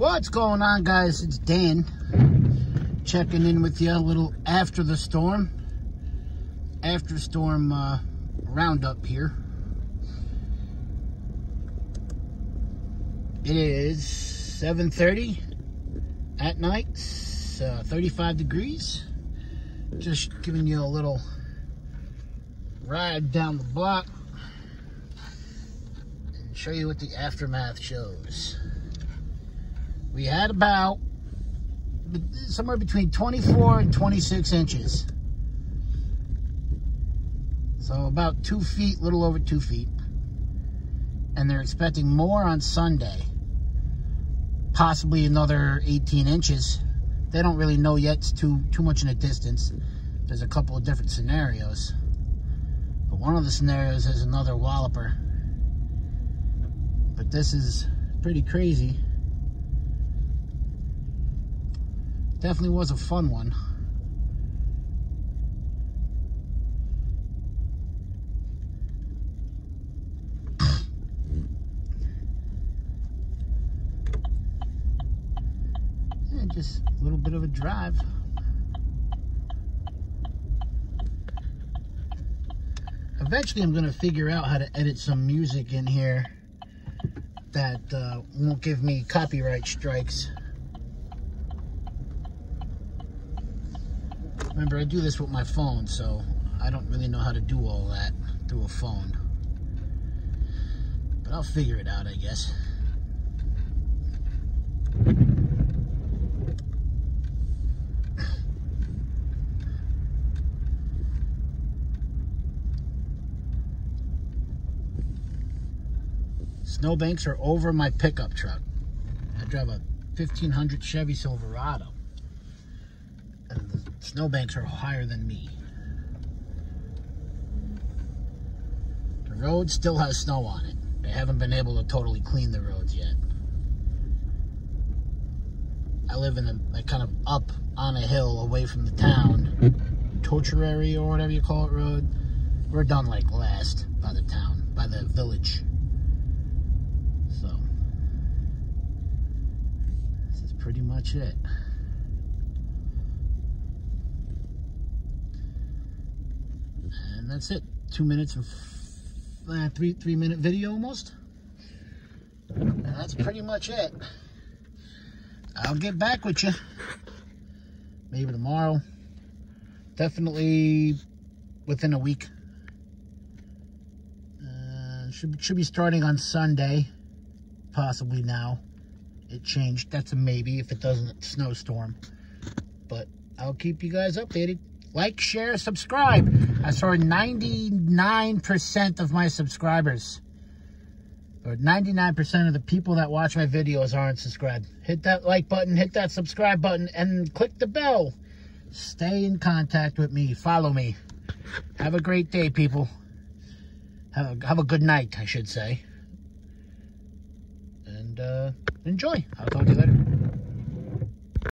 What's going on, guys? It's Dan checking in with you a little after the storm. After storm uh, roundup here. It is 7.30 at night, uh, 35 degrees. Just giving you a little ride down the block and show you what the aftermath shows. We had about somewhere between 24 and 26 inches. So about two feet, little over two feet. And they're expecting more on Sunday. Possibly another 18 inches. They don't really know yet. It's too, too much in a distance. There's a couple of different scenarios. But one of the scenarios is another walloper. But this is pretty crazy. Definitely was a fun one. and just a little bit of a drive. Eventually I'm going to figure out how to edit some music in here that uh, won't give me copyright strikes. Remember, I do this with my phone, so I don't really know how to do all that through a phone. But I'll figure it out, I guess. Snowbanks are over my pickup truck. I drive a 1500 Chevy Silverado and the snowbanks are higher than me. The road still has snow on it. They haven't been able to totally clean the roads yet. I live in a, a kind of up on a hill away from the town, Tertiary or whatever you call it road. We're done like last by the town, by the village. So, this is pretty much it. That's it. Two minutes of uh, three three minute video almost. And that's pretty much it. I'll get back with you. Maybe tomorrow. Definitely within a week. Uh, should, should be starting on Sunday. Possibly now. It changed. That's a maybe if it doesn't snowstorm. But I'll keep you guys updated. Like, share, subscribe. I saw 99% of my subscribers, or 99% of the people that watch my videos aren't subscribed. Hit that like button, hit that subscribe button, and click the bell. Stay in contact with me. Follow me. Have a great day, people. Have a, have a good night, I should say. And uh, enjoy. I'll talk to you later.